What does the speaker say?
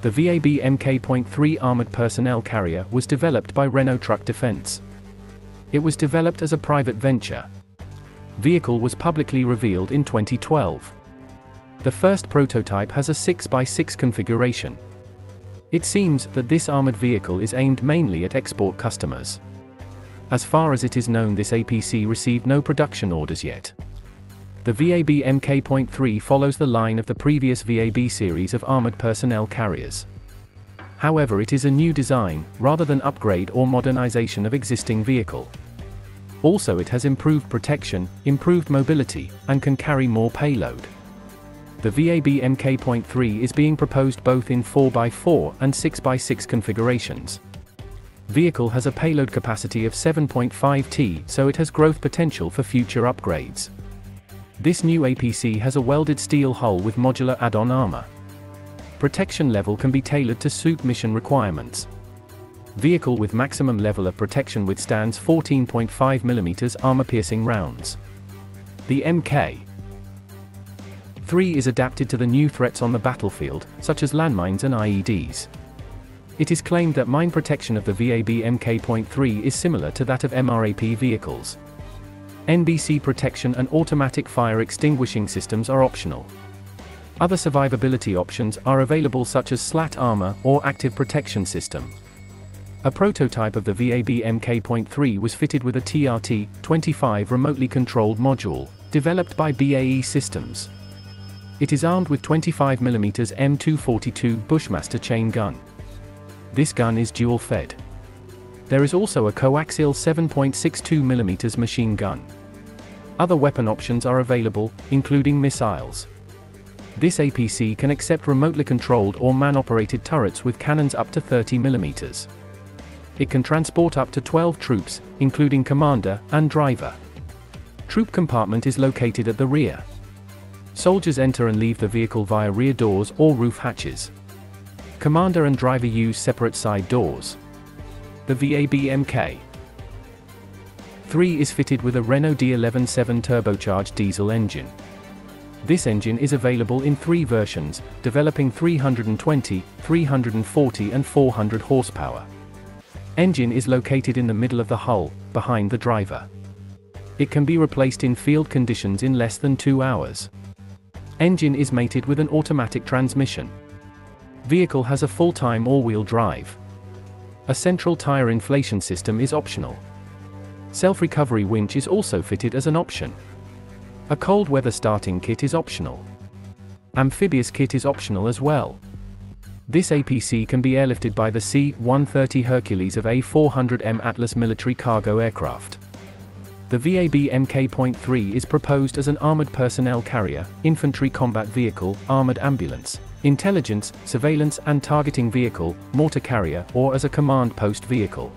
The VAB Mk.3 armored personnel carrier was developed by Renault Truck Defense. It was developed as a private venture. Vehicle was publicly revealed in 2012. The first prototype has a 6x6 configuration. It seems that this armored vehicle is aimed mainly at export customers. As far as it is known this APC received no production orders yet. The VAB Mk.3 follows the line of the previous VAB series of armored personnel carriers. However it is a new design, rather than upgrade or modernization of existing vehicle. Also it has improved protection, improved mobility, and can carry more payload. The VAB Mk.3 is being proposed both in 4x4 and 6x6 configurations. Vehicle has a payload capacity of 7.5 T so it has growth potential for future upgrades. This new APC has a welded steel hull with modular add-on armor. Protection level can be tailored to suit mission requirements. Vehicle with maximum level of protection withstands 14.5mm armor-piercing rounds. The MK 3 is adapted to the new threats on the battlefield, such as landmines and IEDs. It is claimed that mine protection of the VAB Mk.3 is similar to that of MRAP vehicles. NBC protection and automatic fire extinguishing systems are optional. Other survivability options are available such as slat armor or active protection system. A prototype of the VAB Mk.3 was fitted with a TRT-25 remotely controlled module, developed by BAE Systems. It is armed with 25mm M242 Bushmaster chain gun. This gun is dual-fed. There is also a coaxial 7.62mm machine gun. Other weapon options are available, including missiles. This APC can accept remotely controlled or man-operated turrets with cannons up to 30mm. It can transport up to 12 troops, including commander and driver. Troop compartment is located at the rear. Soldiers enter and leave the vehicle via rear doors or roof hatches. Commander and driver use separate side doors. The VAB Mk 3 is fitted with a Renault D11 turbocharged diesel engine. This engine is available in three versions, developing 320, 340 and 400 horsepower. Engine is located in the middle of the hull, behind the driver. It can be replaced in field conditions in less than two hours. Engine is mated with an automatic transmission. Vehicle has a full-time all-wheel drive. A central tire inflation system is optional. Self-recovery winch is also fitted as an option. A cold weather starting kit is optional. Amphibious kit is optional as well. This APC can be airlifted by the C-130 Hercules of A400M Atlas military cargo aircraft. The VAB Mk.3 is proposed as an armored personnel carrier, infantry combat vehicle, armored ambulance, intelligence, surveillance and targeting vehicle, mortar carrier, or as a command post vehicle.